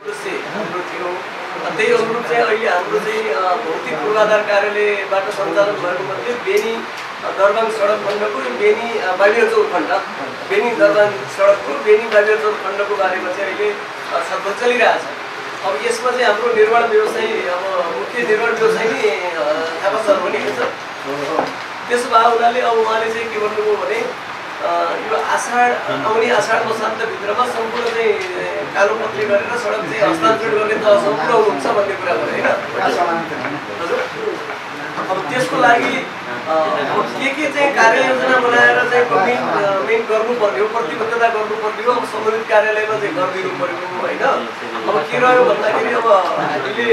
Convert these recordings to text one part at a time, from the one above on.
हाम्रो थियो त्यही अनुरूप चाहिँ अहिले हाम्रो चाहिँ भौतिक पूर्वाधार कार्यालयबाट सञ्चालन भएको मध्ये बेनी दरबाङ सडक खण्डको बेनी अ, बाबिरचौर खण्ड बेनी दरबाङ सडकको बेनी बाबिरचौर खण्डको बारेमा चाहिँ अहिले छलफल चलिरहेछ अब यसमा चाहिँ हाम्रो निर्माण व्यवसायी अब मुख्य निर्माण व्यवसायी नै थापा सर भनेको छ त्यसो भए हुनाले अब उहाँले चाहिँ के भन्नुभयो भने यो आषाढ आउने आषाढ मसान्तभित्रमा सम्पूर्ण चाहिँ अ, कालोपत्री गरेर सडक चाहिँ हस्तान्तरण गर्ने तहसम्म पुऱ्याउनुहुन्छ भन्ने कुरा भयो होइन हजुर अब त्यसको लागि के के चाहिँ कार्ययोजना बनाएर चाहिँ मेन मेन गर्नुपर्ने हो प्रतिबद्धता गर्नुपर्ने हो अब सम्बन्धित कार्यालयमा चाहिँ गरिदिनु पर्यो होइन? अब के रह्यो भन्दाखेरि अब हामीले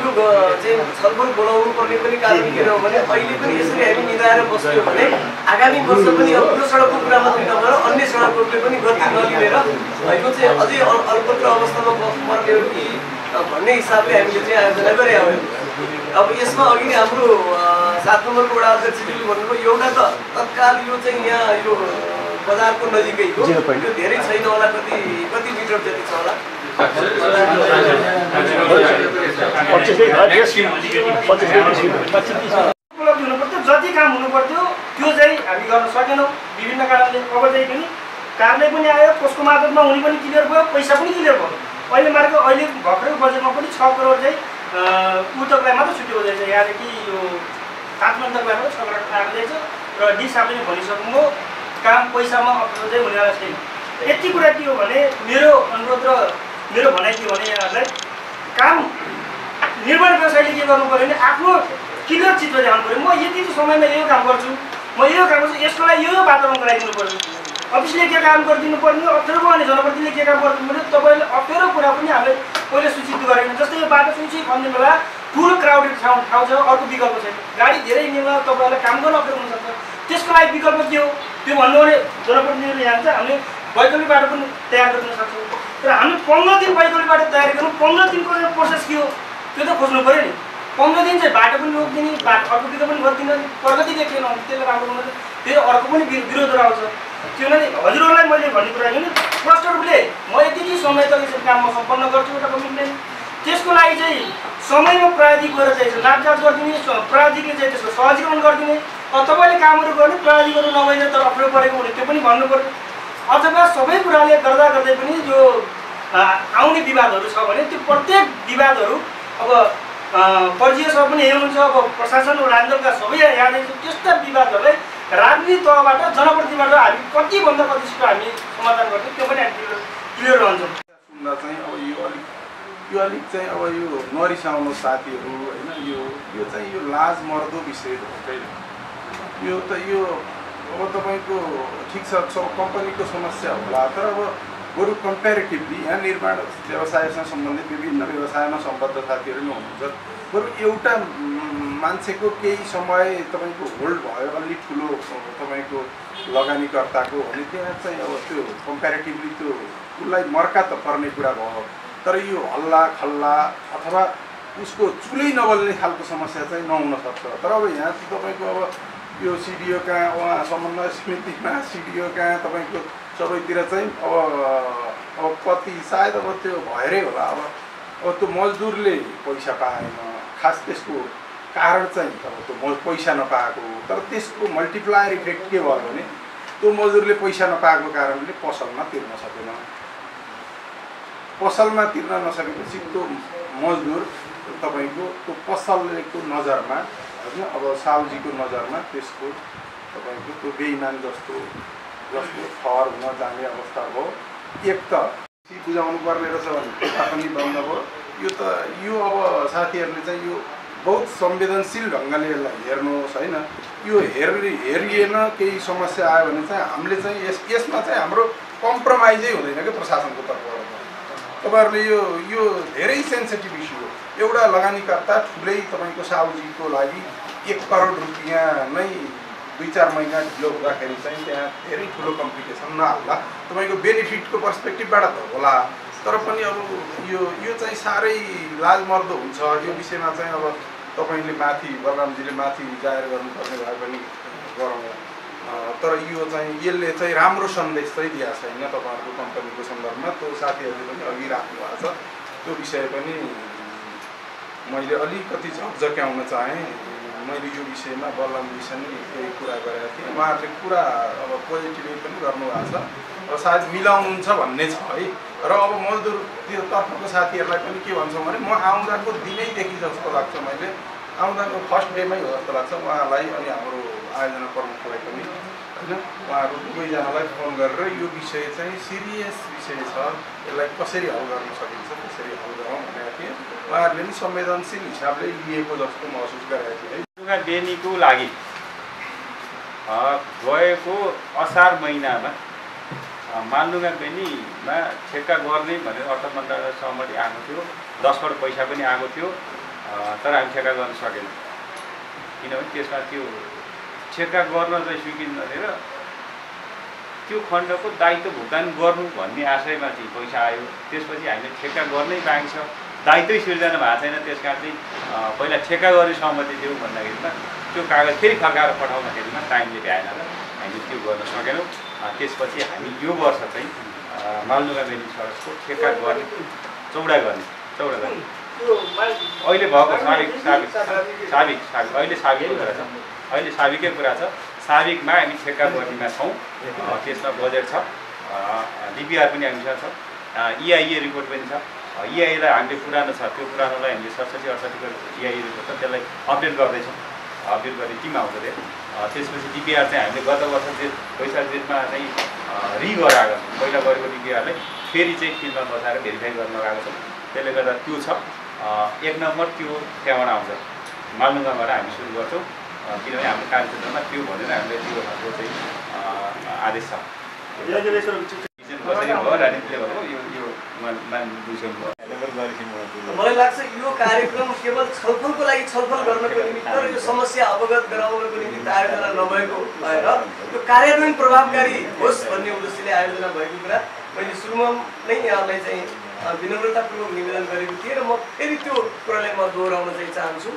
यो चाहिँ छलफल बोलाउनु पर्ने पनि कारण के रह्यो भने अहिले पनि यसरी हामी मिलाएर बस्यो भने आगामी वर्ष पनि अब यो सडकको कुरा मात्रै नभएर अन्य सडकहरूले पनि गति नलिएर यो चाहिँ अझै अल- अल्पत्र अवस्थामा बस्नुपर्ने हो कि भन्ने हिसाबले हामीले चाहिँ आयोजना गरे अब यसमा अघि नै हाम्रो सात नम्बरको वडा अध्यक्षजीले भन्नुभयो एउटा त तत्काल यो चाहिँ यहाँ यो बजारको नजिकै हो। यो धेरै छैन होला कति कति मिटर जति छ होला। उपलब्ध हुनु पर्थ्यो जति काम हुनु पर्थ्यो त्यो चाहिँ हामी गर्न सकेनौँ। विभिन्न कारणले अब चाहिँ पनि कार्यालय पनि आयो कसको मार्फतमा हुने पनि क्लियर भयो पैसा पनि क्लियर भयो। अहिले मार्ग अहिले भर्खरको बजेटमा पनि छ करोड चाहिँ उतकलाई मात्रै छुट्यो हुँदैछ। यहाँदेखि यो काठमाडौँलाई मात्रै छ र डिसाबले पनि भनिसक्नु काम पैसामा अप्ठ्यारो चाहिँ हुनेवाला छैन यति कुरा के हो भने मेरो अनुरोध र मेरो भनाइ के भने यहाँहरूलाई काम निर्माण व्यवसायले के गर्नु पऱ्यो भने आफ्नो क्लियर चित्र देखाउनु पऱ्यो। म यति समयमा यो काम गर्छु म यो काम गर्छु यसको लागि यो वातावरण गराइदिनु पऱ्यो अफिसले के काम गरिदिनु पर्ने अप्ठ्यारो भयो भने जनप्रतिनिधिले के काम गरिदिनु पर्ने तपाईँले अप्ठ्यारो कुरा पनि हामीले पहिले सूचित गरेन। जस्तै यो बाटो सूचित भन्ने बेला ठुलो क्राउडेड ठाउँ ठाउँ छ अर्को विकल्प छैन। गाडी धेरै हिँड्नेमा तपाईँहरूलाई काम गर्न अप्ठ्यारो हुनसक्छ। त्यसको लागि विकल्प के हो? त्यो भन्नु भने जनप्रतिनिधिले यहाँ चाहिँ हामीले वैकल्पिक बाटो पनि तयार गरिदिन सक्छौँ। तर हामी पन्ध्र दिन वैकल्पिक बाटो तयार गर्नु पन्ध्र दिनको प्रोसेस के हो? त्यो त खोज्नु पऱ्यो नि। पन्ध्र दिन चाहिँ बाटो पनि रोकिदिने बाटो अर्को विकल्प पनि गरिदिनु प्रगति देखेन भने त्यसले राम्रो हुँदैन फेरि अर्को पनि विरोधहरू आउँछ त्यो नै हजुरहरूलाई मैले भन्ने कुरा होइन। स्पष्ट रूपले म यति यति समय त यसरी काम म सम्पन्न गर्छु एउटा कमिटमेन्ट त्यसको लागि चाहिँ समयमा प्राविधिक गएर चाहिँ नापजात गरिदिने प्राविधिकले चाहिँ त्यसको सहजीकरण गरिदिने तपाईँले कामहरू गर्ने प्राविधिकहरू नभएर तर अप्ठ्यारो परेको हुने त्यो पनि भन्नु पऱ्यो। अथवा सबै कुराले गर्दा गर्दै पनि यो आउने विवादहरू छ भने त्यो प्रत्येक विवादहरू अब परिचय सब पनि यही हुनुहुन्छ अब प्रशासन र राजनीतिका सबै यहाँ त्यस्ता विवादहरूलाई राजनीतिक तहबाट जनप्रतिनिधिबाट हामी कतिभन्दा कति हामी समाधान गर्छौँ त्यो पनि हामी क्लियर रहन्छौँ। चाहिँ अब यो अलिक यो अलिक चाहिँ अब यो नरिसाउनु साथीहरू होइन यो यो चाहिँ यो लाज मर्दो विषय हो यो त यो अब तपाईँको ठिक छ कम्पनीको समस्या होला तर अब बरु कम्पेरिटिभली यहाँ निर्माण व्यवसायसँग सम्बन्धित विभिन्न व्यवसायमा सम्बद्ध साथीहरू पनि हुनुहुन्छ बरु एउटा मान्छेको केही समय तपाईँको होल्ड भयो अलि ठुलो तपाईँको लगानीकर्ताको भने त्यहाँ चाहिँ अब त्यो कम्पेरिटिभली त्यो उसलाई मर्का त पर्ने कुरा भयो तर यो हल्ला खल्ला अथवा उसको चुलै नबल्ने खालको समस्या चाहिँ नहुन सक्छ तर अब यहाँ चाहिँ तपाईँको अब यो सिडिओ कहाँ उहाँ समन्वय समितिमा सिडिओ कहाँ तपाईँको सबैतिर चाहिँ अब अब कति सायद अब त्यो भएरै होला। अब अब त्यो मजदुरले पैसा पाएन। खास त्यसको कारण चाहिँ अब त्यो म पैसा नपाएको तर त्यसको मल्टिप्लायर इफेक्ट के भयो भने त्यो मजदुरले पैसा नपाएको कारणले पसलमा तिर्न सकेन। पसलमा तिर्न नसकेपछि त्यो मजदुर तपाईँको त्यो पसलको नजरमा होइन अब साउजीको नजरमा त्यसको तपाईँको त्यो बेइमान जस्तो जस्तो ठहर हुन जाने अवस्था भयो एक त बुझाउनु पर्ने रहेछ भने त्यता पनि बन्द भयो। यो त यो अब साथीहरूले चाहिँ यो बहुत संवेदनशील ढङ्गले यसलाई हेर्नुहोस् होइन। यो हेर्ने हेरिएन केही समस्या आयो भने चाहिँ हामीले चाहिँ यस यसमा चाहिँ हाम्रो कम्प्रोमाइजै हुँदैन क्या प्रशासनको तर्फबाट। तपाईँहरूले यो यो धेरै सेन्सिटिभ इस्यु हो। एउटा लगानीकर्ता ठुलै तपाईँको साउजीको लागि एक करोड रुपियाँ नै दुई चार महिना ढिलो हुँदाखेरि चाहिँ त्यहाँ धेरै ठुलो कम्प्लिकेसन नहोला तपाईँको बेनिफिटको पर्सपेक्टिभबाट त होला। तर पनि अब यो यो चाहिँ साह्रै लाजमर्दो हुन्छ। यो विषयमा चाहिँ अब तपाईँले माथि बलरामजीले माथि जाहेर गर्नुपर्ने भए पनि गरौँ। अँ, तर यो चाहिँ यसले चाहिँ राम्रो सन्देश चाहिँ दिएको छैन तपाईँहरूको कम्पनीको सन्दर्भमा। त्यो साथीहरूले पनि अघि राख्नु भएको छ। त्यो विषय पनि मैले अलिकति झकझक्याउन चाहेँ। मैले यो विषयमा बलराम विषयमा केही कुरा गरेका थिएँ उहाँहरूले कुरा अब पोजिटिभली पनि गर्नुभएको छ र सायद मिलाउनुहुन्छ भन्ने छ है र अब मजदुर त्यो तर्फको साथीहरूलाई पनि के भन्छौँ भने म आउँदाको दिनैदेखि जस्तो लाग्छ मैले आउँदाको फर्स्ट डेमै हो जस्तो लाग्छ उहाँलाई अनि हाम्रो आयोजना प्रमुखलाई पनि होइन उहाँहरू दुवैजनालाई फोन गरेर यो विषय चाहिँ सिरियस विषय छ यसलाई कसरी हल गर्न सकिन्छ त्यसरी हल गरौँ भनेका थिएँ उहाँहरूले पनि संवेदनशील हिसाबले लिएको जस्तो महसुस गरेका थिएँ है। बेनीको लागि गएको असार महिनामा मालुगा बेनीमा ठेक्का गर्ने भनेर अर्थ मन्त्रालय सहमति आएको थियो करोड पैसा पनि आएको थियो तर हामी ठेक्का गर्न सकेनौँ। किनभने त्यसमा त्यो ठेक्का गर्न चाहिँ स्वीकृत गरेर त्यो खण्डको दायित्व भुक्तान गर्नु भन्ने आशयमा चाहिँ पैसा आयो त्यसपछि हामीले ठेक्का गर्नै बाँकी छ। दायित्वै सिर्जना भएको छैन त्यस कारण चाहिँ पहिला ठेक्का गर्ने सहमति दिउँ भन्दाखेरिमा त्यो कागज फेरि फर्काएर पठाउँदाखेरिमा टाइमले भ्याएन र हामीले त्यो गर्न सकेनौँ। त्यसपछि हामी यो वर्ष चाहिँ मालनुगा बेनी सडकको ठेक्का गर्ने चौडा गर्ने चौडा गर्ने। अहिले भएको साबिक साबिक साबिक साबिक अहिले साबिकै कुरा छ। अहिले साबिकै कुरा छ। साबिकमा हामी ठेक्का गर्नेमा छौँ। त्यसमा बजेट छ। डिपिआर पनि हामीसँग छ। इआइए रिपोर्ट पनि छ। इआईलाई हामीले पुरानो छ त्यो पुरानोलाई हामीले सडसठी अडसठीको इआई छ त्यसलाई अपडेट गर्दैछौँ। अपडेट गर्ने टिम आउँछ त्यो अ, त्यसपछि डिपिआर चाहिँ हामीले गत वर्ष जेठ वैशाख जेठमा चाहिँ रि गराएको छौँ। पहिला गरेको डिपिआरलाई फेरि चाहिँ फिल्डमा बसाएर भेरिफाई गर्न लगाएको छौँ। त्यसले गर्दा त्यो छ। एक नम्बर त्यो त्यहाँबाट आउँछ। मालनुगाबाट हामी सुरु गर्छौँ। किनभने हाम्रो कार्यक्षेत्रमा त्यो भनेर हामीले त्यो खालको चाहिँ आदेश छ। कसरी भयो राजनीतिले भएको यो मलाई लाग्छ यो कार्यक्रम केवल छलफलको लागि छलफल गर्नको निमित्त र यो समस्या अवगत गराउनको निमित्त आयोजना नभएको भएर यो कार्यान्वयन प्रभावकारी होस् भन्ने उद्देश्यले आयोजना भएको कुरा मैले सुरुमा नै यहाँलाई चाहिँ विनम्रतापूर्वक निवेदन गरेको थिएँ र म फेरि त्यो कुरालाई म दोहोऱ्याउन चाहिँ चाहन्छु।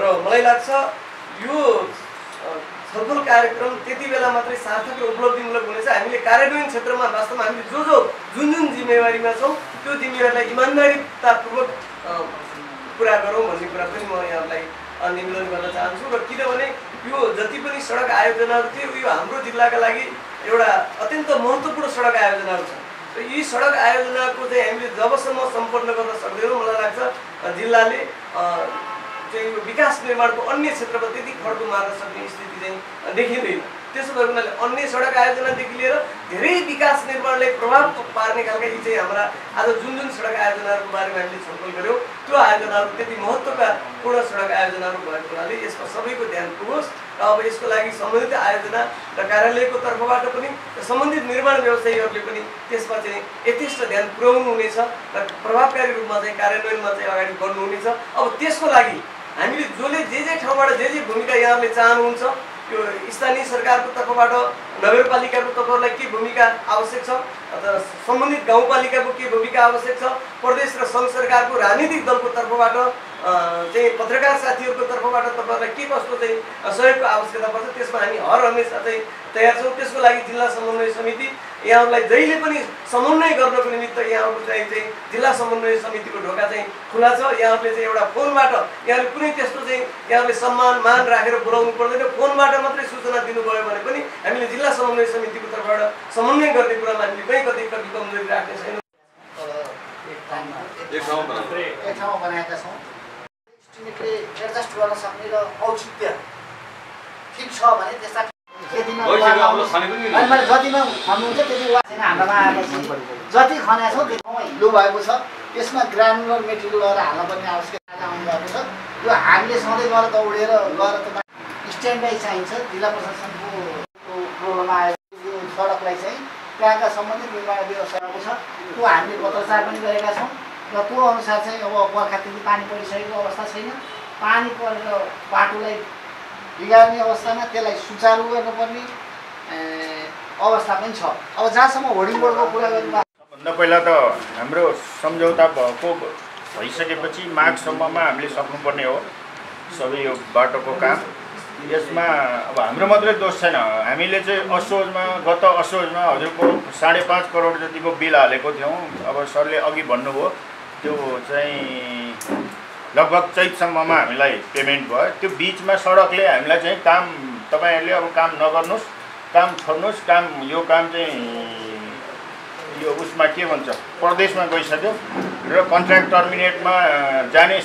र मलाई लाग्छ यो छलफल कार्यक्रम त्यति बेला मात्रै सार्थक र उपलब्धिमूलक हुनेछ। हामीले कार्यान्वयन क्षेत्रमा वास्तवमा हामीले जो जो जुन जुन जिम्मेवारीमा छौँ त्यो जिम्मेवारीलाई इमान्दारितापूर्वक पुरा गरौँ भन्ने कुरा पनि म यहाँहरूलाई निवेदन गर्न चाहन्छु र किनभने यो जति पनि सडक आयोजनाहरू थियो यो हाम्रो जिल्लाका लागि एउटा अत्यन्त महत्त्वपूर्ण सडक आयोजनाहरू छन् र यी सडक आयोजनाको चाहिँ हामीले जबसम्म सम्पन्न गर्न सक्दैनौँ मलाई लाग्छ जिल्लाले चाहिँ विकास निर्माणको अन्य क्षेत्रमा त्यति खड्को मार्न सक्ने स्थिति चाहिँ देखिँदैन। त्यसो भएको हुनाले अन्य सडक आयोजनादेखि लिएर धेरै विकास निर्माणलाई प्रभाव पार्ने खालका यी चाहिँ हाम्रा आज जुन जुन सडक आयोजनाहरूको बारेमा हामीले छलफल गऱ्यौँ त्यो आयोजनाहरू त्यति महत्त्वका पूर्ण सडक आयोजनाहरू भएको हुनाले यसमा सबैको ध्यान पुगोस् र अब यसको लागि सम्बन्धित आयोजना र कार्यालयको तर्फबाट पनि सम्बन्धित निर्माण व्यवसायीहरूले पनि त्यसमा चाहिँ यथेष्ट ध्यान पुर्याउनु हुनेछ र प्रभावकारी रूपमा चाहिँ कार्यान्वयनमा चाहिँ अगाडि बढ्नुहुनेछ। अब त्यसको लागि हामीले जसले जे जे ठाउँबाट जे जे भूमिका यहाँहरूले चाहनुहुन्छ यो स्थानीय सरकारको तर्फबाट नगरपालिकाको तर्फहरूलाई के भूमिका आवश्यक छ अथवा सम्बन्धित गाउँपालिकाको के भूमिका आवश्यक छ प्रदेश र सङ्घ सरकारको राजनीतिक दलको तर्फबाट चाहिँ पत्रकार साथीहरूको तर्फबाट तपाईँहरूलाई के कस्तो चाहिँ सहयोगको आवश्यकता पर्छ त्यसमा हामी हर हमेसा चाहिँ तयार छौँ। त्यसको लागि जिल्ला समन्वय समिति यहाँहरूलाई जहिले पनि समन्वय गर्नको निमित्त यहाँहरूको चाहिँ चाहिँ जिल्ला समन्वय समितिको ढोका चाहिँ खुला छ। यहाँहरूले चाहिँ एउटा फोनबाट यहाँले कुनै त्यस्तो चाहिँ यहाँहरूले सम्मान मान राखेर बोलाउनु पर्दैन। फोनबाट मात्रै सूचना दिनुभयो भने पनि हामीले जिल्ला समन्वय समितिको तर्फबाट समन्वय गर्ने कुरामा हामीले कहीँ कतै कति कमजोरी राख्ने छैनौँ। एक ठाउँमा। एक ठाउँमा बनाएका छौँ। गर्न सक्ने र औचित्य ठिक छ भने त्यसलाई होइन, मैले जतिमा खन्नुहुन्छ त्यति उहाँ छैन हाम्रोमा आएपछि जति खनेका छौँ त्यो ठाउँमा हिलो भएको छ त्यसमा ग्रानुलर मेटेरियल लगेर हाल्नुपर्ने आवश्यकता आउनु भएको छ यो हामीले सधैँ गएर दौडेर गएर त स्ट्यान्ड बाई चाहिन्छ जिल्ला प्रशासनको प्रोब्लम आयो यो सडकलाई चाहिँ त्यहाँका सम्बन्धित निर्माण व्यवसायको छ त्यो हामीले पत्रचार पनि गरेका छौँ र त्यो अनुसार चाहिँ अब बर्खादेखि पानी परिसकेको अवस्था छैन पानी परेर बाटोलाई बिगार्ने अवस्थामा त्यसलाई सुचारू गर्नुपर्ने अवस्था पनि छ। अब जहाँसम्म होर्डिङ बोर्डको कुरा गर्नु भन्दा पहिला त हाम्रो सम्झौता भएको भइसकेपछि माघसम्ममा हामीले सक्नुपर्ने हो सबै यो बाटोको काम। यसमा अब हाम्रो मात्रै दोष छैन। हामीले चाहिँ असोजमा गत असोजमा हजुरको साढे पाँच करोड जतिको बिल हालेको थियौँ। अब सरले अघि भन्नुभयो त्यो चाहिँ लगभग चैतसम्ममा हामीलाई पेमेन्ट भयो। त्यो बिचमा सडकले हामीलाई चाहिँ काम तपाईँहरूले अब काम नगर्नुहोस् काम छोड्नुहोस् काम यो काम चाहिँ यो उसमा के भन्छ प्रदेशमा गइसक्यो र कन्ट्र्याक्ट टर्मिनेटमा जाने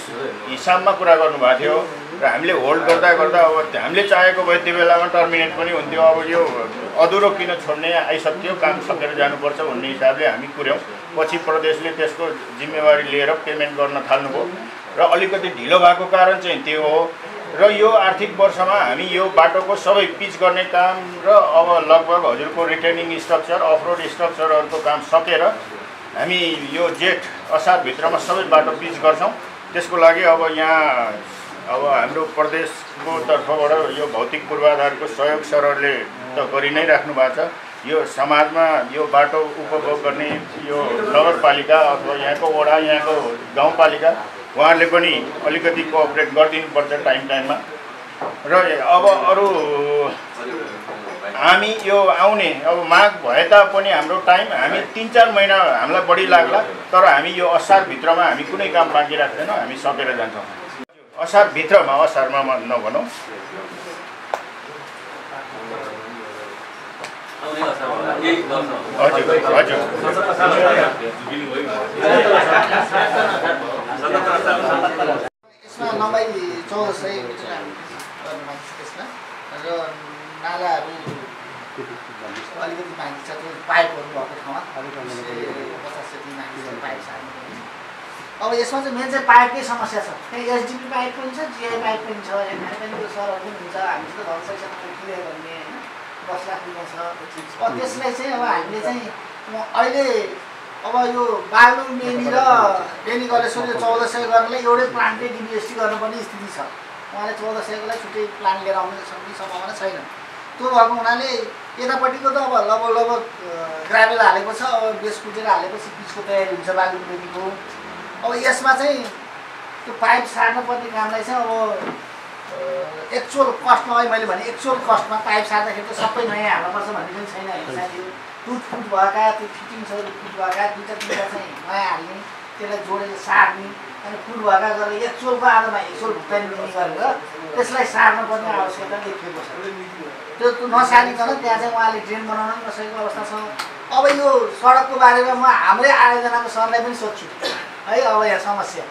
हिसाबमा कुरा गर्नुभएको थियो। र हामीले होल्ड गर्दा गर्दा अब हामीले चाहेको भए त्यो बेलामा टर्मिनेट पनि हुन्थ्यो। अब यो अधुरो किन छोड्ने आइसक्यो काम सकेर जानुपर्छ भन्ने हिसाबले हामी कुर्यौँ। पछि प्रदेशले त्यसको जिम्मेवारी लिएर पेमेन्ट गर्न थाल्नुभयो। र अलिकति ढिलो भएको कारण चाहिँ त्यो हो। र यो आर्थिक वर्षमा हामी यो बाटोको सबै पिच गर्ने काम र अब लगभग हजुरको रिटेनिङ स्ट्रक्चर अफरोड स्ट्रक्चरहरूको काम सकेर हामी यो जेठ असारभित्रमा सबै बाटो पिच गर्छौँ। त्यसको लागि अब यहाँ अब हाम्रो प्रदेशको तर्फबाट यो भौतिक पूर्वाधारको सहयोग सरहरूले त गरि नै राख्नु भएको छ। यो समाजमा यो बाटो उपभोग गर्ने यो नगरपालिका अथवा यहाँको वडा यहाँको गाउँपालिका उहाँहरूले पनि अलिकति कोअपरेट गरिदिनुपर्छ टाइम टाइममा। र अब अरू हामी यो आउने अब माघ भए तापनि हाम्रो टाइम हामी तिन चार महिना हामीलाई बढी लाग्ला तर हामी यो असारभित्रमा हामी कुनै काम बाँकी राख्दैनौँ हामी सकेर जान्छौँ। असारभित्रमा असारमा म नभनौँ। हजुर हजुर। लम्बाइ चौध सय हामी त्यसमा। र नालाहरू अलिकति बाँकी छ त्यो पाइपहरू भएको ठाउँमा। पचास जति बाँकी छ पाइप सार्नु अब यसमा चाहिँ मेन चाहिँ पाइपकै समस्या छ। एसडिपी पाइप पनि छ जिआई पाइप पनि छ यहाँ खानेपानीको सरहरू पनि हुन्छ। हामीसित घर पैसा क्लियर गर्ने होइन? दस लाख रुपियाँ छ। त्यसलाई चाहिँ अब हामीले चाहिँ अहिले अब यो बागलुङ बेनी र गलेश्वरी चौध सय गर्नलाई एउटै प्लान्टकै डिबिएसटी गर्नुपर्ने स्थिति छ। उहाँले चौध सयकोलाई छुट्टै प्लान लिएर आउन सक्ने सम्भावना छैन। त्यो भएको हुनाले यतापट्टिको त अब लगभग लगभग ग्राभेल हालेको छ अब बेस कुटेर हालेपछि पिचको तयारी हुन्छ बागलुङ बेनीको अब यसमा चाहिँ त्यो पाइप सार्नुपर्ने कामलाई चाहिँ अब एक्चुअल कस्टमा मैले भने एक्चुअल कस्टमा पाइप सार्दाखेरि त सबै नयाँ हाल्नुपर्छ भन्ने पनि छैन होइन साथीहरू टुट फुट भएका त्यो फिटिङ्सहरू फुट भएका दुईवटा तिनवटा चाहिँ नयाँ हाल्ने त्यसलाई जोडेर सार्ने अनि फुट भएका गरेर एक्चुअलको आधारमा एक्चुअल भुक्तानी दिने गरेर त्यसलाई सार्नुपर्ने आवश्यकता देखिएको छ। त्यो नसारिकन त्यहाँ चाहिँ उहाँले ड्रेन बनाउन पनि नसकेको अवस्था छ। अब यो सडकको बारेमा म हाम्रै आयोजनाको सरलाई पनि सोध्छु। है अब यहाँ समस्या।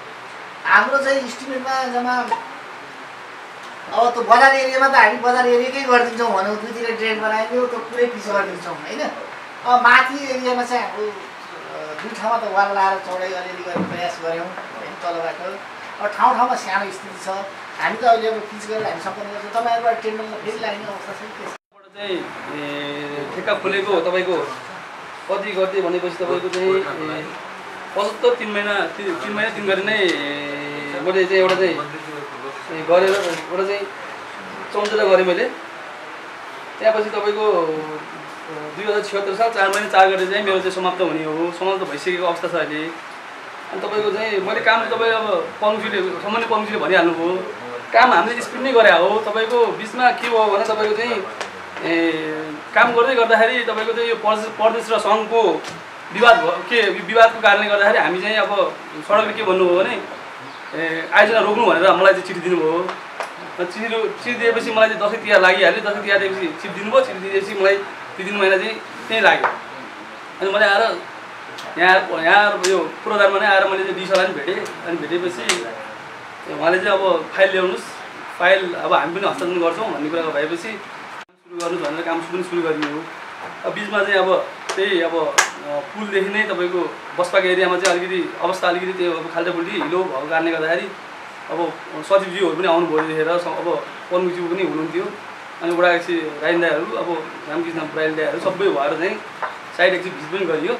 हाम्रो चाहिँ इस्टिमेटमा जम्मा अब त्यो बजार एरियामा त हामी बजार एरियाकै गरिदिन्छौँ भनौँ दुईतिर ड्रेन बनाइदियो त्यो पुरै पिस गरिदिन्छौँ होइन? अब माथि एरियामा चाहिँ हाम्रो दुई ठाउँमा त वाल लाएर चौडाइ अलिअलि गर्ने प्रयास गऱ्यौँ होइन तलबाट। अब ठाउँ ठाउँमा सानो स्थिति छ। हामी त अहिले अब पिच गरेर हामी सम्पन्न गर्छौँ। तपाईँहरूबाट टेन्डरमा फेरि लाग्ने अवस्था चाहिँ ठेक्का खोलेको तपाईँको। कति गर्थेँ भनेपछि तपाईँको चाहिँ पचहत्तर तिन महिना तिन महिना तिन गरी नै मैले चाहिँ एउटा चाहिँ गरेर एउटा चाहिँ चौधवटा गरेँ मैले। त्यहाँपछि तपाईँको दुई हजार छिहत्तर साल चार महिना चार गरी चाहिँ मेरो चाहिँ समाप्त हुने हो। समाप्त भइसकेको अवस्था छ अहिले। अनि तपाईँको चाहिँ मैले काम तपाईँ अब पङ्क्चुले सामान्य पङ्क्चुले भनिहाल्नुभयो। काम हामीले स्पिड नै गरे हो। तपाईँको बिचमा के भयो भने तपाईँको चाहिँ ए, काम गर्दै गर्दाखेरि तपाईँको चाहिँ यो प्रदेश प्रदेश र सङ्घको विवाद भयो। के विवादको कारणले गर्दाखेरि हामी चाहिँ अब सडकले के भन्नुभयो भने ए, आयोजना रोक्नु भनेर मलाई चाहिँ चिठी दिनुभयो। चिठी चिठी दिएपछि मलाई चाहिँ दसैँ तिहार लागिहाल्यो। दसैँ तिहार दिएपछि चिठी दिनुभयो। चिठी दिएपछि मलाई दुई तिन महिना चाहिँ त्यहीँ लाग्यो। अनि मैले आएर यहाँ यहाँ यो पूर्वाधारमा नै आएर मैले चाहिँ डिसलाई पनि भेटेँ। अनि भेटेपछि उहाँले चाहिँ अब फाइल ल्याउनुहोस्। फाइल अब हामी पनि हस्तान्तरण गर्छौँ भन्ने कुरा भएपछि सुरु गर्नु भनेर काम पनि सुरु गर्ने हो। बिचमा चाहिँ अब त्यही अब पुलदेखि नै तपाईँको बसपाको एरियामा चाहिँ अलिकति अवस्था अलिकति त्यो अब खाल्टापुल्टी हिलो भएको कारणले गर्दाखेरि अब सचिवज्यूहरू पनि आउनुभयो देखेर अब पन्मुज्यू पनि हुनुहुन्थ्यो। अनि एउटा एकछि राइन दाईहरू अब रामकृष्ण राइन दाईहरू सबै भएर चाहिँ साइड एकछिन भिजिट पनि गरियो।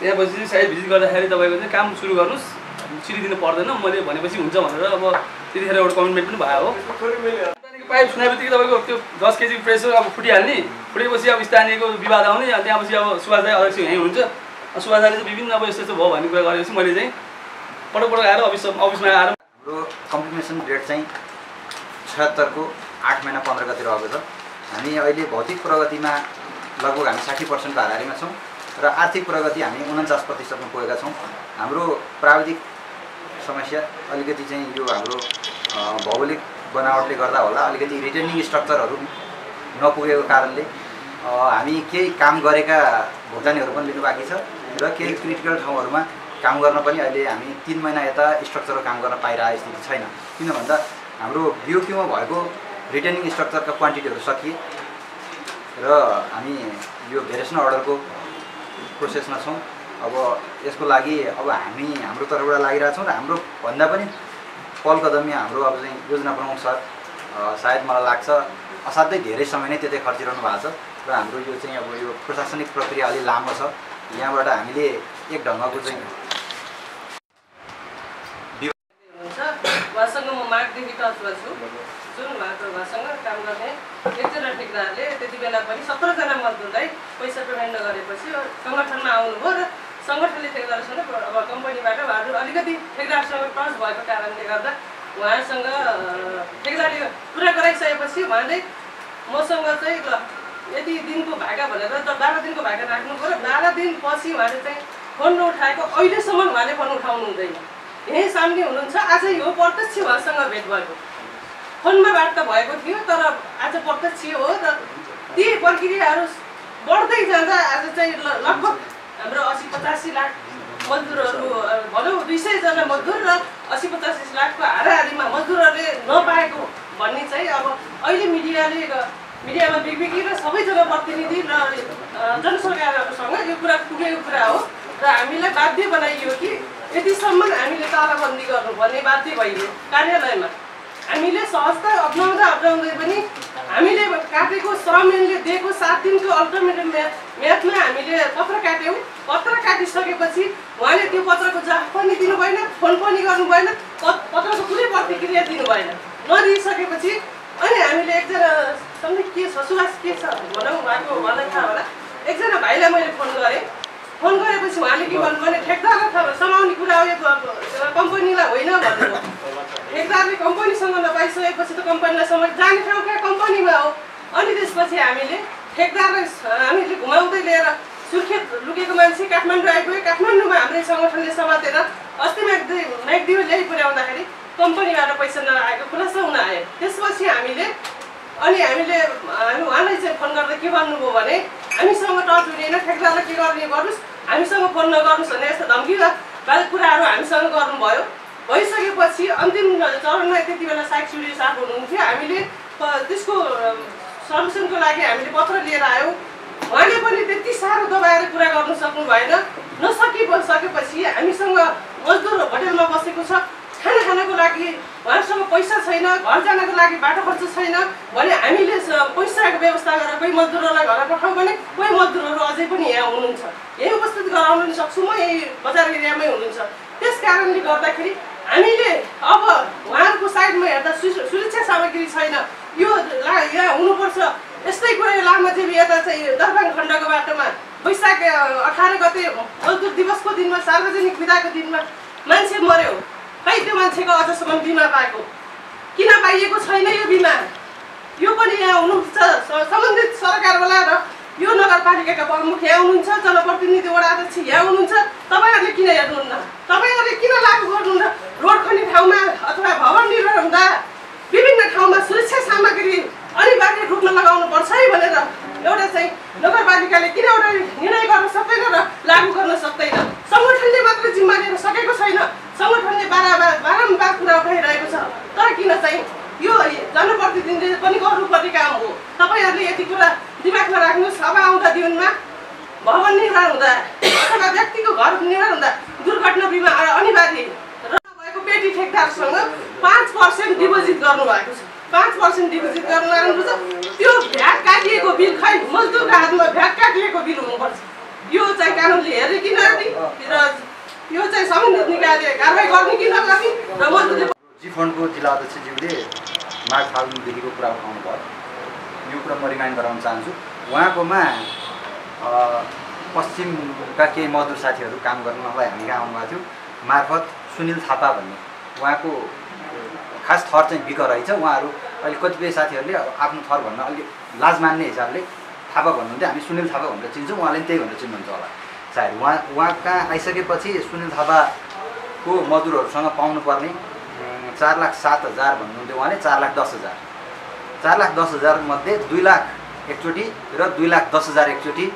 त्यहाँपछि चाहिँ साइड भिजिट गर्दाखेरि तपाईँको चाहिँ काम सुरु गर्नुहोस् चिठी दिनु पर्दैन मैले भनेपछि हुन्छ भनेर अब त्यतिखेर एउटा कमिटमेन्ट पनि भयो। हो पाइप सुनाए बित्तिकै तपाईँको त्यो दस केजी प्रेसर अब फुटिहाल्ने। फुटेपछि अब स्थानीयको विवाद आउने अनि त्यहाँपछि अब सुभाष दाई अध्यक्ष यहीँ हुन्छ सुभाष दाईले चाहिँ विभिन्न अब यस्तो यस्तो भयो भन्ने कुरा गरेपछि मैले चाहिँ। पटक पटक आएर अफिस अफिसमा आएर। हाम्रो कम्प्लिमेसन डेट चाहिँ छत्तरको आठ महिना पन्ध्र गति रहेको छ। हामी अहिले भौतिक प्रगतिमा लगभग हामी साठी पर्सेन्टको हाराहारीमा छौँ र आर्थिक प्रगति हामी उन्चास प्रतिशतमा पुगेका छौँ। हाम्रो प्राविधिक समस्या अलिकति चाहिँ यो हाम्रो भौगोलिक बनावटले गर्दा होला। अलिकति रिटर्निङ स्ट्रक्चरहरू नपुगेको कारणले हामी केही काम गरेका भुक्तानीहरू पनि लिनु बाँकी छ र केही क्रिटिकल ठाउँहरूमा काम गर्न पनि अहिले हामी तिन महिना यता स्ट्रक्चरल काम गर्न पाइरहेको स्थिति छैन। किन भन्दा हाम्रो बिओक्यूमा भएको रिटर्निङ स्ट्रक्चरका क्वान्टिटीहरू सकिए र हामी यो भेरिएसन अर्डरको प्रोसेसमा छौँ। अब यसको लागि अब हामी हाम्रो तर्फबाट लागिरहेछौँ र हाम्रो भन्दा पनि पल कदमी हाम्रो अब चाहिँ योजना प्रमुख सर सायद मलाई लाग्छ असाध्यै धेरै समय नै त्यतै खर्चिरहनु भएको छ र हाम्रो यो चाहिँ अब यो प्रशासनिक प्रक्रिया अलिक लामो छ। यहाँबाट हामीले एक ढङ्गको चाहिँ उहाँसँग म माघदेखि टचमा छु जुन उहाँको उहाँसँग काम गर्ने एकजना ठेकदारले त्यति बेला पनि सत्रजना मजदुरलाई पैसा पेमेन्ट नगरेपछि सङ्गठनमा आउनुभयो र सङ्गठनले ठेकदारसँग अब कम्पनीबाट उहाँहरू अलिकति ठेकदारसँग टच भएको कारणले गर्दा उहाँसँग ठेकदारले पुरा गराइसकेपछि उहाँले मसँग चाहिँ ल यति दिनको भागा भनेर त बाह्र दिनको भागा राख्नु पऱ्यो। बाह्र दिनपछि उहाँले चाहिँ फोन नउठाएको अहिलेसम्म उहाँले फोन उठाउनु हुँदैन। यहीँ सामने हुनुहुन्छ आज यो प्रत्यक्ष उहाँसँग भेट भएको। फोनमा वार्ता भएको थियो तर आज प्रत्यक्ष हो र ती प्रक्रियाहरू बढ्दै जाँदा आज चाहिँ लगभग हाम्रो असी पचासी लाख मजदुरहरू भनौँ दुई सयजना मजदुर र असी पचासी लाखको हाराहारीमा मजदुरहरूले नपाएको भन्ने चाहिँ अब अहिले मिडियाले मिडियामा बिग्बिकी र सबैजना प्रतिनिधि र जनसरकारहरूसँग यो कुरा पुगेको कुरा हो र हामीलाई बाध्य बनाइयो कि यतिसम्म हामीले तालाबन्दी गर्नुपर्ने बाध्य भइयो कार्यालयमा। हामीले सहजता अप्नाउँदा अप्नाउँदै पनि हामीले काटेको श्रमले दिएको सात दिनको अल्टरनेटिभ म्या म्याथमा हामीले पत्र काट्यौँ। पत्र काटिसकेपछि उहाँले त्यो पत्रको जवाफ पनि दिनु भएन फोन पनि गर्नु भएन पत्रको कुनै प्रतिक्रिया दिनु भएन नदिइसकेपछि अनि हामीले एकजना सम्झि के छ सुवास के छ भनौँ उहाँको उहाँलाई थाहा होला। एकजना भाइलाई मैले फोन गरेँ। फोन गरेपछि उहाँले के भन्नु भने ठेकदारलाई थाहा समाउने कुरा हो यो कम्पनीलाई होइन भन्नुभयो। ठेकदारले कम्पनीसँग नपाइसकेपछि त कम्पनीलाई समय जाने ठाउँ कहाँ कम्पनीमा हो? अनि त्यसपछि हामीले ठेकदारलाई हामीले घुमाउँदै लिएर सुर्खेत लुकेको मान्छे काठमाडौँ आइपुग्यो काठमाडौँमा हाम्रै सङ्गठनले समातेर अस्ति म्याग्दी म्याग्दीमा ल्याइ पुर्याउँदाखेरि कम्पनीबाट पैसा नआएको खुलासा हुन आयो। त्यसपछि हामीले अनि हामीले हामी उहाँलाई चाहिँ फोन गर्दा के भन्नुभयो भने हामीसँग टच हुँदैन ठेकदारलाई के गर्ने गर्नुहोस्? हामीसँग फोन नगर्नुहोस् भन्ने यस्तो धम्की र कुराहरू हामीसँग गर्नुभयो। भइसकेपछि अन्तिम चरणमा त्यति बेला साग सिडी साहब हुनुहुन्थ्यो। हामीले त्यसको सल्युसनको लागि हामीले पत्र लिएर आयौँ। उहाँले पनि त्यति साह्रो दबाएर कुरा गर्नु सक्नु भएन। नसकि सकेपछि हामीसँग मजदुर होटेलमा बसेको छ। खाना खानको लागि उहाँसँग पैसा छैन घर जानको लागि बाटो खर्च छैन भने हामीले पैसाको व्यवस्था गरेर कोही मजदुरहरूलाई घर पठाउँ भने कोही मजदुरहरू अझै पनि यहाँ हुनुहुन्छ। यही उपस्थित गराउन सक्छु म यही बजार एरियामै हुनुहुन्छ। त्यस कारणले गर्दाखेरि हामीले अब उहाँहरूको साइडमा हेर्दा सुरक्षा सामग्री छैन। यो यहाँ हुनुपर्छ। यस्तै कुरा लामादेवी यता चाहिँ दरबाङ खण्डको बाटोमा वैशाख अठार गते मजदुर दिवसको दिनमा सार्वजनिक विदाको दिनमा मान्छे मऱ्यो। खै त्यो मान्छेको अझसम्म बिमा पाएको? किन पाइएको छैन यो बिमा? यो पनि यहाँ हुनुहुन्छ। सम्बन्धित सरकारवाला र यो नगरपालिकाका प्रमुख यहाँ हुनुहुन्छ जनप्रतिनिधि वडा अध्यक्ष यहाँ हुनुहुन्छ तपाईँहरूले किन हेर्नुहुन्न? तपाईँहरूले किन लागू गर्नुहुन्न? रोड खन्ने ठाउँमा अथवा भवन निर्माण हुँदा विभिन्न ठाउँमा सुरक्षा सामग्री अनिवार्य रूपमा लगाउनु पर्छ है भनेर एउटा चाहिँ नगरपालिकाले किन एउटा निर्णय गर्न सक्दैन र लागू गर्न सक्दैन? सङ्गठनले मात्र जिम्मा लिन सकेको छैन। सङ्गठनले बारम्बार बारम्बार कुरा उठाइरहेको छ। तर किन चाहिँ? यो जनप्रतिनिधिले पनि गर्नुपर्ने काम हो। तपाईँहरूले यति कुरा अब आउँदा जीवनमा भवन निर्माण हुँदा अथवा व्यक्तिको घर निर्माण हुँदा दुर्घटना बिमा अनिवार्य र भएको पेटी ठेकदारसँग पाँच पर्सेन्ट डिपोजिट गर्नुभएको छ। पाँच पर्सेन्ट डिपोजिट गर्नु राम्रो छ। त्यो भ्याट काटिएको बिल खै मजदुरको हातमा भ्याट काटिएको बिल हुनुपर्छ। यो चाहिँ कानुनले हेर्ने कि नहेर्ने र यो चाहिँ सम्बन्धित निकायले कारवाही गर्ने कि नगर्ने र मजदुरले जी फन्डको जिल्ला अध्यक्षज्यूले माघ फाल्गुनदेखिको कुरा उठाउनु भयो यो कुरा म रिमाइन्ड गराउन चाहन्छु। उहाँकोमा पश्चिमका केही मजदुर साथीहरू काम गर्नलाई हामी कहाँ आउनुभएको थियो। मार्फत सुनिल थापा भन्ने उहाँको खास थर चाहिँ बिक रहेछ। उहाँहरू अहिले कतिपय साथीहरूले आफ्नो थर भन्न अलिक लाज मान्ने हिसाबले थापा भन्नुहुन्थ्यो। हामी सुनिल थापा भनेर चिन्छौँ उहाँले पनि त्यही भनेर चिन्नुहुन्छ होला। सायद उहाँ उहाँ कहाँ आइसकेपछि सुनिल थापाको मजदुरहरूसँग पाउनुपर्ने चार लाख सात हजार भन्नुहुन्थ्यो उहाँले चार लाख दस हजार। चार लाख दस हजारमध्ये दुई लाख एकचोटि र दुई लाख दस हजार एकचोटि।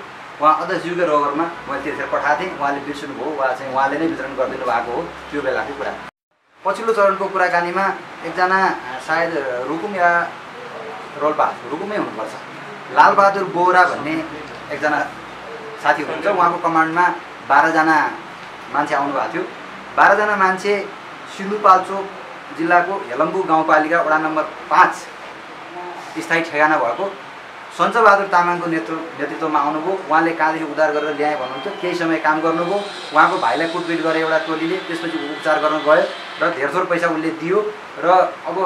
उहाँ अध्यक्षज्यूकै रोगरमा मैले त्यतिखेर पठाएको थिएँ। उहाँले बिर्सिनुभयो। वा चाहिँ उहाँले नै वितरण गरिदिनु भएको हो त्यो बेलाको कुरा। पछिल्लो चरणको कुराकानीमा एकजना सायद रुकुम या रोल्पा रुकुमै हुनुपर्छ। लालबहादुर बोहरा भन्ने एकजना साथी हुनुहुन्छ। उहाँको कमान्डमा बाह्रजना मान्छे आउनुभएको थियो। बाह्रजना मान्छे सिन्धुपाल्चोक जिल्लाको हेलम्बु गाउँपालिका वडा नम्बर पाँच स्थायी ठेगाना भएको। सञ्चबहादुर तामाङको नेतृ नेतृत्वमा आउनुभयो। उहाँले कहाँदेखि उद्धार गरेर ल्याएँ भन्नुहुन्थ्यो। केही समय काम गर्नुभयो। उहाँको भाइलाई कुटपिट गरे एउटा टोलीले त्यसपछि उपचार गर्न गयो र धेर थोर पैसा उसले दियो र अब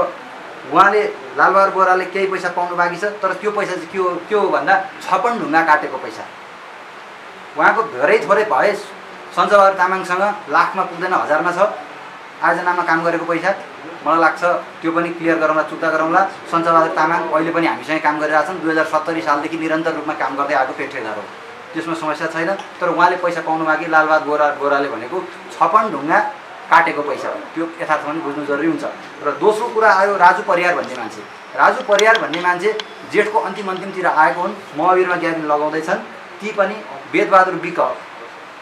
उहाँले लालबहादुर बोराले केही पैसा पाउनु बाँकी छ तर त्यो पैसा चाहिँ के हो के हो भन्दा छप्पन ढुङ्गा काटेको पैसा। उहाँको धेरै थोरै भए सञ्चबहादुर तामाङसँग लाखमा पुग्दैन हजारमा छ। आयोजनामा काम गरेको पैसा। मलाई लाग्छ त्यो पनि क्लियर गरौँला चुक्ता गरौँला। सञ्चबहादुर तामाङ अहिले पनि हामीसँग काम गरिरहेछन्। दुई हजार सत्तरी सालदेखि निरन्तर रूपमा काम गर्दै आएको पेट्रेदार हो त्यसमा समस्या छैन तर उहाँले पैसा पाउनु बाँकी लालबहादुर गोरा गोराले भनेको छपन ढुङ्गा काटेको पैसा त्यो यथार्थ पनि बुझ्नु जरुरी हुन्छ। र दोस्रो कुरा आयो राजु परियार भन्ने मान्छे। राजु परियार भन्ने मान्छे जेठको अन्तिम अन्तिमतिर आएको हुन्। महावीरमा ग्याबिन लगाउँदैछन्। ती पनि वेदबहादुर विक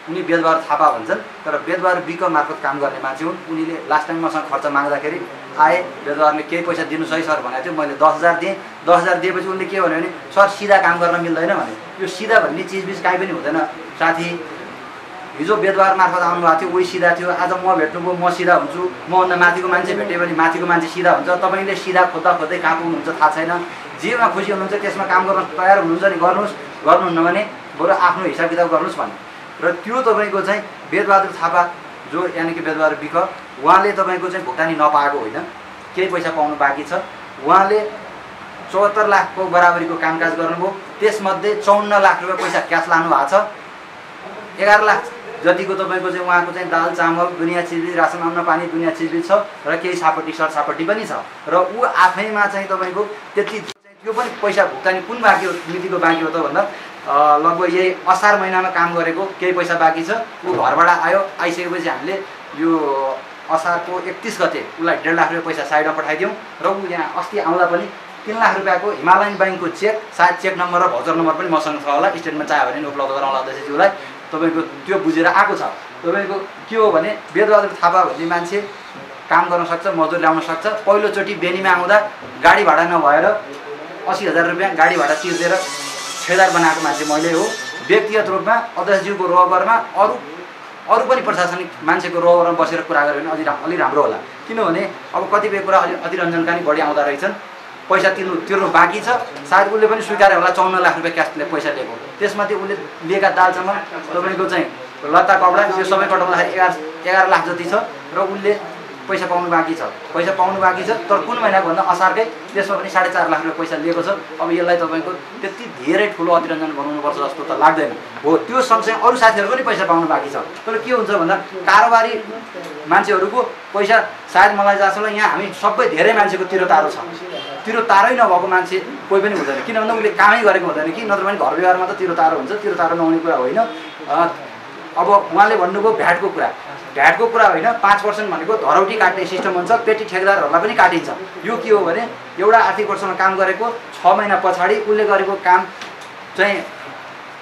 उनी वेदबहादुर थापा भन्छन् तर वेदबहादुर विक मार्फत काम गर्ने मान्छे हुन्। उनीले लास्ट टाइम मसँग खर्च माग्दाखेरि आए वेदबहादुरले केही पैसा दिनु है सर भनेको थियो मैले दस हजार दिएँ। दस हजार दिएपछि उनले के भन्यो भने सर सिधा काम गर्न मिल्दैन भने। यो सिधा भन्ने चिजबिज काहीँ पनि हुँदैन। साथी हिजो वेदबहादुर मार्फत आउनुभएको थियो उही सिधा थियो। आज म भेट्नुभयो म सिधा हुन्छु। मभन्दा माथिको मान्छे भेट्यो भने माथिको मान्छे सिधा हुन्छ। तपाईँले सिधा खोज्दा खोज्दै कहाँ पुग्नुहुन्छ थाहा छैन। जेमा खुसी हुनुहुन्छ त्यसमा काम गर्न तयार हुनुहुन्छ नि गर्नुहोस्। गर्नुहुन्न भने बरु आफ्नो हिसाब किताब गर्नुहोस् भने र त्यो तपाईँको चाहिँ वेदबहादुर थापा जो यानि कि वेदबहादुर विक उहाँले तपाईँको चाहिँ भुक्तानी नपाएको होइन केही पैसा पाउनु बाँकी छ। उहाँले चौहत्तर लाखको बराबरीको कामकाज गर्नुभयो। त्यसमध्ये चौन्न लाख रुपियाँ पैसा क्यास लानु भएको छ। एघार लाख जतिको तपाईँको चाहिँ उहाँको चाहिँ दाल चामल दुनियाँ चिजबिज रासन अन्न पानी दुनियाँ चिजबिज छ र केही सापट्टि सरसापट्टि पनि छ। र ऊ आफैमा चाहिँ तपाईँको त्यति त्यो पनि पैसा भुक्तानी कुन बाँकी हो मितिको बाँकी हो त भन्दा लगभग यही असार महिनामा काम गरेको केही पैसा बाँकी छ। ऊ घरबाट आयो आइसकेपछि हामीले यो असारको एकतिस गते उसलाई डेढ लाख रुपियाँ पैसा साइडमा पठाइदियौँ र ऊ यहाँ अस्ति आउँदा पनि तिन लाख रुपियाँको हिमालयन ब्याङ्कको चेक सायद चेक नम्बर र भजर नम्बर पनि मसँग छ होला। स्टेटमेन्ट चाह्यो भने उपलब्ध गराउँला अध्यक्षज्यूलाई तपाईँको त्यो बुझेर आएको छ। तपाईँको के हो भने वेदबहादुर थापा भन्ने मान्छे काम गर्न सक्छ मजदुर ल्याउन सक्छ। पहिलोचोटि बेनीमा आउँदा गाडी भाडा नभएर असी हजार रुपियाँ गाडी भाडा तिर्देर ठेदार बनाएको मान्छे मैले हो। व्यक्तिगत रूपमा अध्यक्षज्यूको रोबरमा अरू अरू पनि प्रशासनिक मान्छेको रोबरमा बसेर कुरा गऱ्यो भने अलि रा- अलि राम्रो होला। किनभने अब कतिपय कुरा अलि अतिरञ्जनका नि बढी आउँदो रहेछन्। पैसा तिर्नु तिर्नु बाँकी छ। सायद उसले पनि स्वीकार्यो होला चौन्न लाख रुपियाँ क्यासले पैसा लिएको त्यसमाथि उसले लिएका दालचामल तपाईँको चाहिँ लत्ता कपडा त्यो सबै कटाउँदाखेरि एघार एघार लाख जति छ। र उसले पैसा पाउनु बाँकी छ। पैसा पाउनु बाँकी छ तर कुन महिनाको भन्दा असारकै त्यसमा पनि साढे चार लाख रुपियाँ पैसा लिएको छ। अब यसलाई तपाईँको त्यति धेरै ठुलो अतिरञ्जन बनाउनुपर्छ जस्तो त लाग्दैन। हो त्यो सँगसँगै अरू साथीहरूको पनि पैसा पाउनु बाँकी छ। तर के हुन्छ भन्दा कारोबारी मान्छेहरूको पैसा सायद मलाई जस्तो लाग्छ यहाँ हामी सबै धेरै मान्छेको तिरो तारो छ। तिरो तारै नभएको मान्छे कोही पनि हुँदैन। किन भन्दा उसले कामै गरेको हुँदैन कि नत्र भने घर व्यवहारमा त तिरो तारो हुन्छ। तिरो तारो नहुने कुरा होइन। अब उहाँले भन्नुभयो भ्याटको कुरा। भ्याटको कुरा होइन पाँच पर्सेन्ट भनेको धरौटी काट्ने सिस्टम हुन्छ पेटी ठेकदारहरूलाई पनि काटिन्छ। यो के हो भने एउटा आर्थिक वर्षमा काम गरेको छ महिना पछाडि उसले गरेको काम चाहिँ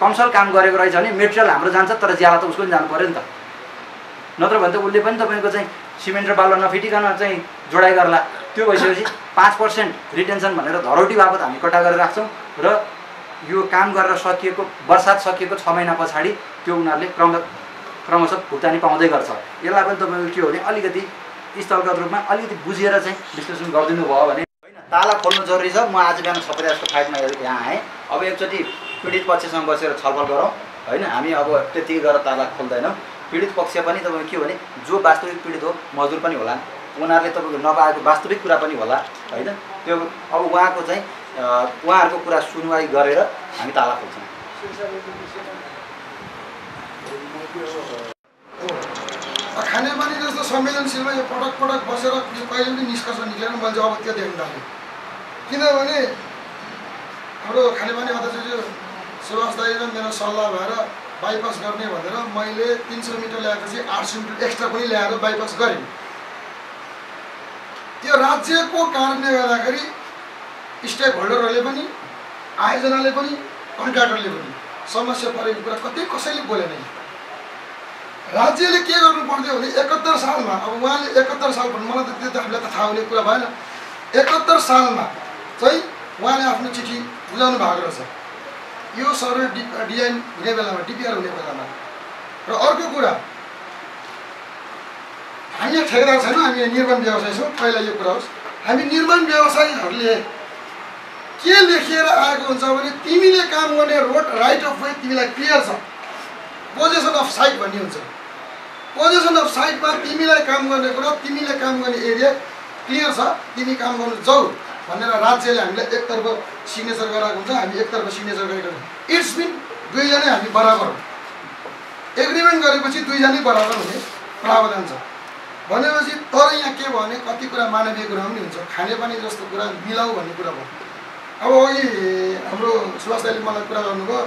कमसल काम गरेको रहेछ भने मेटेरियल हाम्रो जान्छ तर ज्याला त उसको पनि जानु पऱ्यो नि त। नत्र भने त उसले पनि तपाईँको चाहिँ सिमेन्ट र बालुवा नफिटिकन चाहिँ जोडाइ गर्ला। त्यो भइसकेपछि पाँच पर्सेन्ट रिटेन्सन भनेर धरौटी बापत हामी कटा गरेर राख्छौँ र यो काम गरेर सकिएको वर्षात सकिएको छ महिना पछाडि त्यो उनीहरूले क्रम क्रमशः भुक्तानी पाउँदै गर्छ। यसलाई पनि तपाईँको के हो भने अलिकति स्थलगत रूपमा अलिकति बुझेर चाहिँ विश्लेषण गरिदिनु भयो भने होइन ताला खोल्नु जरुरी छ। म आज बिहान सबै जस्तो फाइटमा यहाँ आएँ। अब एकचोटि पीडित पक्षसँग बसेर छलफल गरौँ। होइन हामी अब त्यतिकै गरेर ताला खोल्दैनौँ। पीडित पक्ष पनि तपाईँको के हो भने जो वास्तविक पीडित हो मजदुर पनि होला। उनीहरूले तपाईँको नपाएको वास्तविक कुरा पनि होला। होइन त्यो अब उहाँको चाहिँ उहाँहरूको कुरा सुनवाई गरेर हामी ताला खोल्छौँ। खानेपानी जस्तो संवेदनशीलमा यो पटक पटक बसेर यो कहिले पनि निष्कर्ष निक्लेन मैले अब त्यो देख्न थालेँ। किनभने हाम्रो खानेपानी अध्यक्ष सुभाष दाई र मेरो सल्लाह भएर बाइपास गर्ने भनेर मैले तिन सय मिटर ल्याएपछि आठ सय मिटर एक्स्ट्रा पनि ल्याएर बाइपास गरेँ। त्यो राज्यको कारणले गर्दाखेरि स्टेक होल्डरहरूले पनि आयोजनाले पनि कन्ट्राक्टरले पनि समस्या परेको कुरा कतै कसैले बोलेन राज्यले के गर्नु पर्थ्यो भने एकहत्तर सालमा अब उहाँले एकहत्तर साल भन्नु मलाई त त्यो त हामीलाई त थाहा हुने कुरा भएन। एकहत्तर सालमा चाहिँ उहाँले आफ्नो चिठी बुझाउनु भएको रहेछ। यो सर्वे डि डिजाइन हुने बेलामा डिपिआर हुने बेलामा। र अर्को कुरा हामी यहाँ ठेकेदार छैनौँ हामी यहाँ निर्माण व्यवसाय छौँ पहिला यो कुरा होस्। हामी निर्माण व्यवसायीहरूले के लेखिएर आएको हुन्छ भने तिमीले काम गर्ने रोड राइट अफ वे तिमीलाई क्लियर छ। पोजेसन अफ साइट भन्ने हुन्छ। पोजेसन अफ साइटमा तिमीलाई काम गर्ने कुरा तिमीले काम गर्ने एरिया क्लियर छ तिमी काम गर्नु जाऊ भनेर राज्यले हामीलाई एकतर्फ सिग्नेचर गराएको हुन्छ हामी एकतर्फ सिग्नेचर गरेको हुन्छ इट्स मिन दुईजनै हामी बराबर हो। एग्रिमेन्ट गरेपछि दुईजनै बराबर हुने प्रावधान छ। भनेपछि तर यहाँ के भयो भने कति कुरा मानवीय कुरा पनि हुन्छ। खानेपानी जस्तो कुरा मिलाऊ भन्ने कुरा भयो। अब अघि हाम्रो सुभाष दाइले मलाई कुरा गर्नुभयो